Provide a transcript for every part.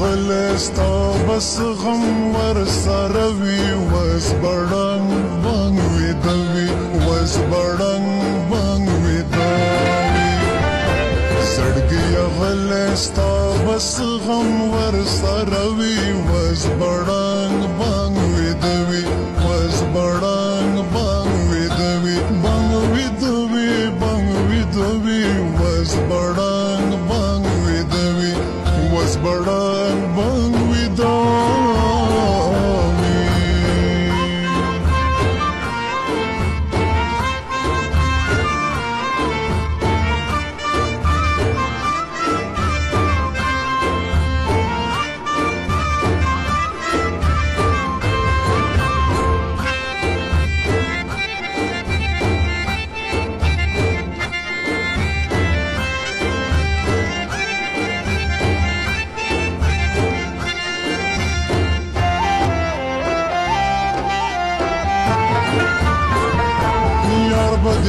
غلستا بس غم ور سره وی وس بړنګ بنګ وی دوی وس بړنګ بنګ وی دوی سړګي غلستا بس غم ور سره وی وس بړنګ بنګ وی دوی وس بړنګ بنګ وی دوی بنګ وی دوی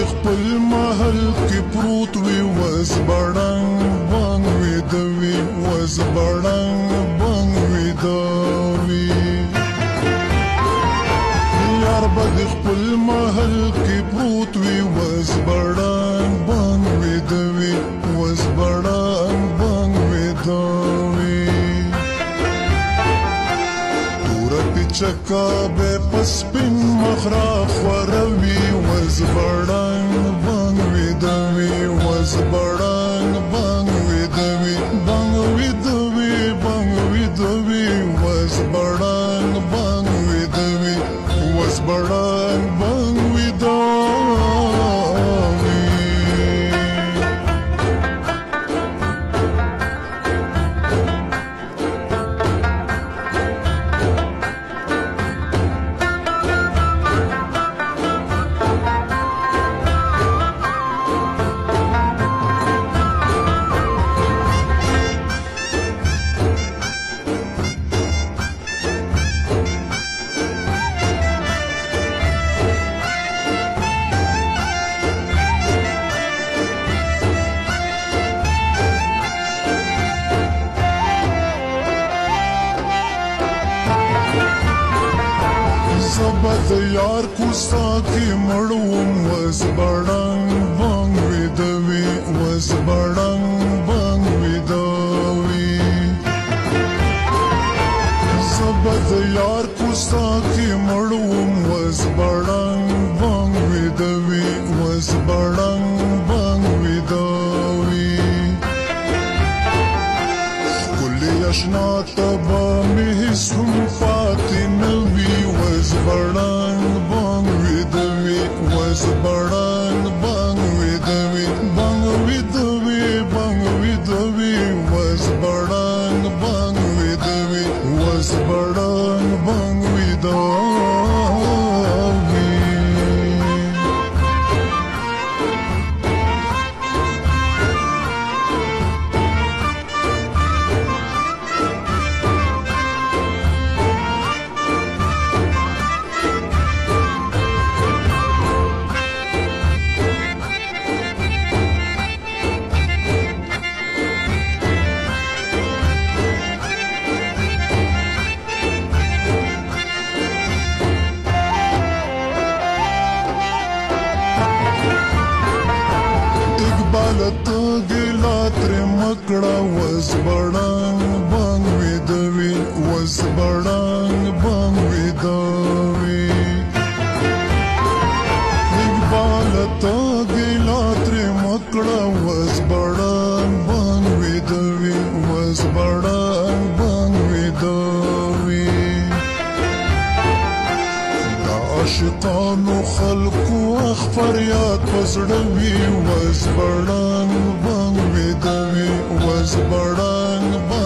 خپل محل کې پروت وي وس بړنګ بنګ وي د وی وس بړنګ بنګ وي د وی یار بد خپل محل کې پروت وي وس بړنګ بنګ وي د وی وس بړنګ بنګ وي د وی تور پچکا Murdoch. de iar cu sachi mă luăm văzbărat. Just burden bang the راته ګلا تر مکړه وس بړنګ بنګ وې دوي وس بړنګ بنګ وې دوي عاشقانو خلقو اخبر یاد پزړوي وزبړنګ بنګ وې دوي وزبړنګ بنګ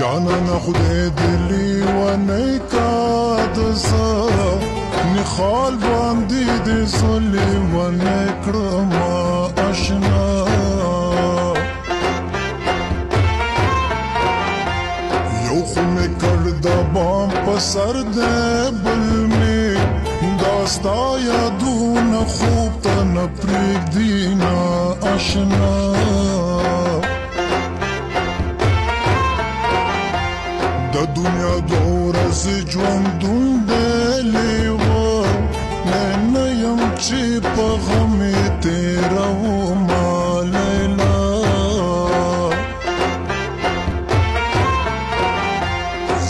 جانانا خدای دلی و نیکاد سا نخال باندې د سلیم و نکړم آشنا یو خو مې کړ د بام په سر د بل مې داستا یادونه خوب ته نه پرېږدي نه آشنا د دنیا دورس ژوندون د لیوا نن یم چې په غم تیرو مالینا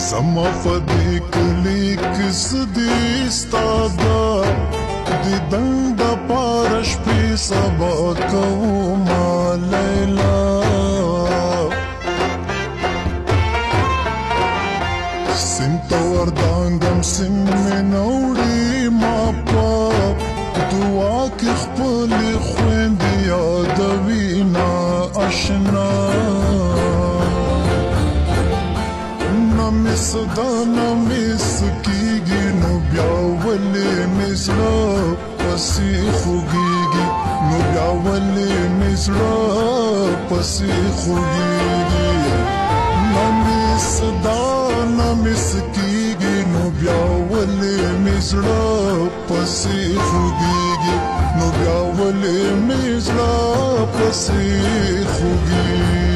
زم فدی کلی کس دی ستادا د دند پارش په سبا کوم سم مې نوړي ما په دعا کې خپل خويند یادوي نا آشنا نم صدا نم سکیږي نو بیا ولې مزرا پسې خوږيږي نو بیا ولې مزرا پسې خوږيږي نم صدا نم سکیږي زړه پسې خوږیږي نو بیا ولې مې زړه پسې خوږیږي